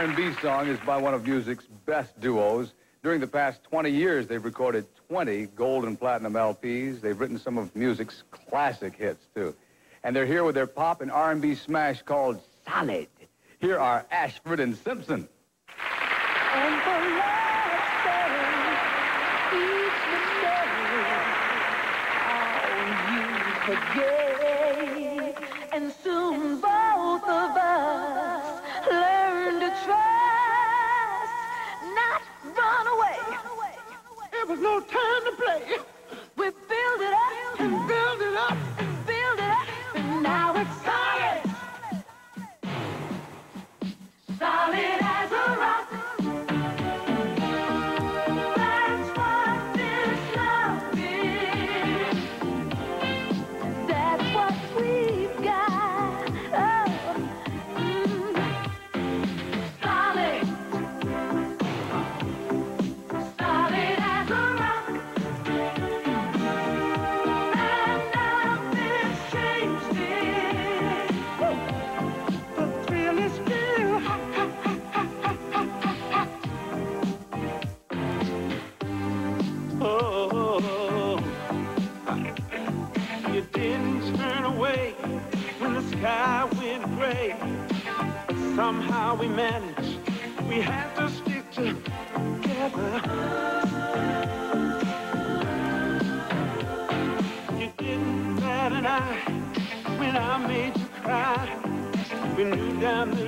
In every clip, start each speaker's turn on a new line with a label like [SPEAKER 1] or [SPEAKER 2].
[SPEAKER 1] R&B song is by one of music's best duos. During the past 20 years, they've recorded 20 gold and platinum LPs. They've written some of music's classic hits, too. And they're here with their pop and R&B smash called Solid. Here are Ashford and Simpson.
[SPEAKER 2] And for
[SPEAKER 3] no time away when the sky went gray. Somehow we managed. We had to stick together. You didn't bat an eye when I made you cry. We knew down the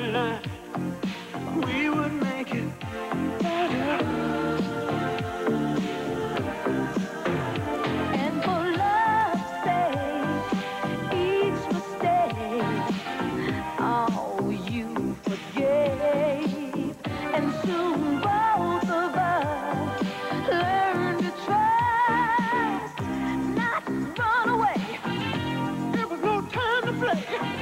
[SPEAKER 3] Yeah.